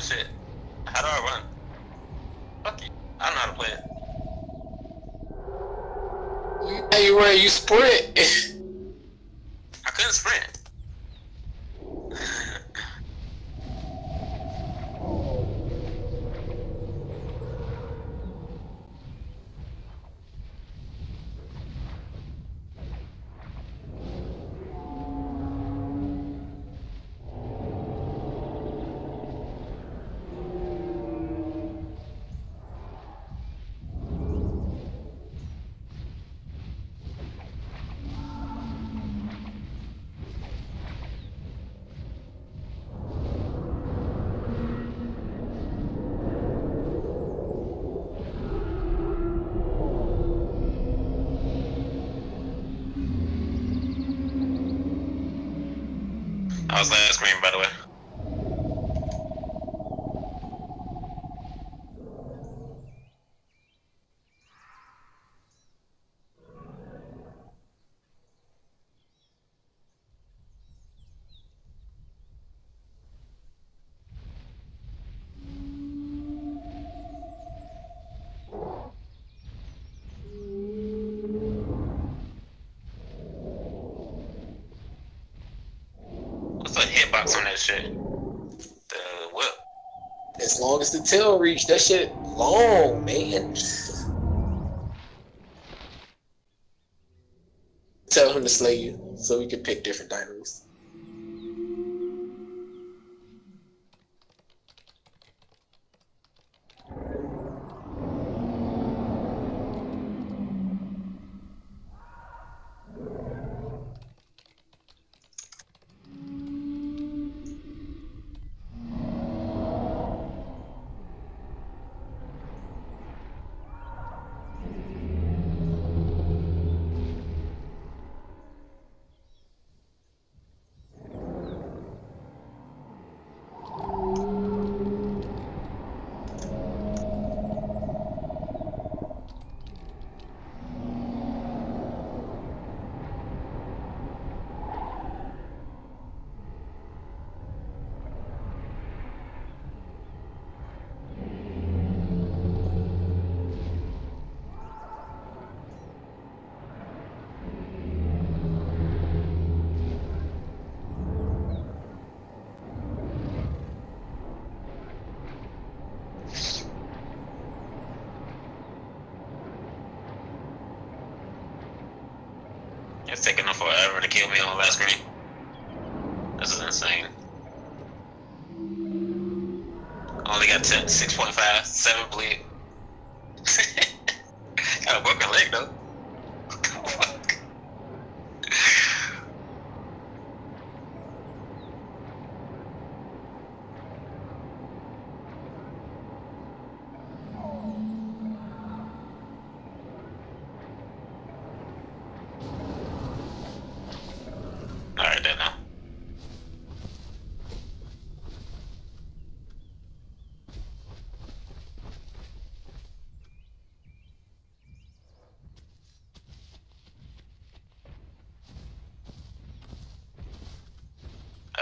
doing shit. How do I run? Fuck you. I don't know how to play it. Hey, you run, you sprint. I couldn't sprint. I was last screen, by the way. Hitbox on that shit? The whip. As long as the tail reach, that shit long, man. Tell him to slay you so we can pick different dinos. It's taking them forever to kill me on the last screen. This is insane. Only got 10, 6.5, 7 bleed. got a broken leg though.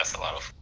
That's a lot of.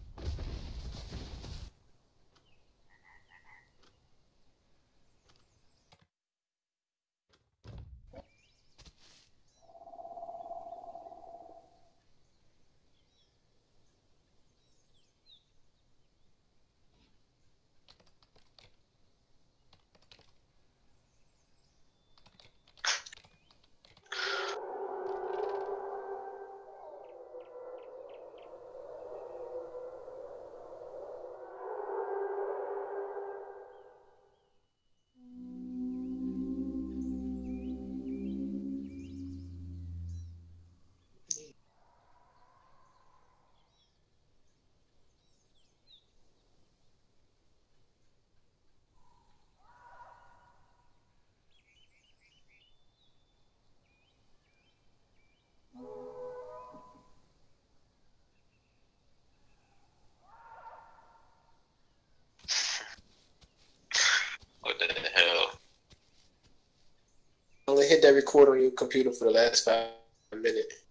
Hit that record on your computer for the last five minutes.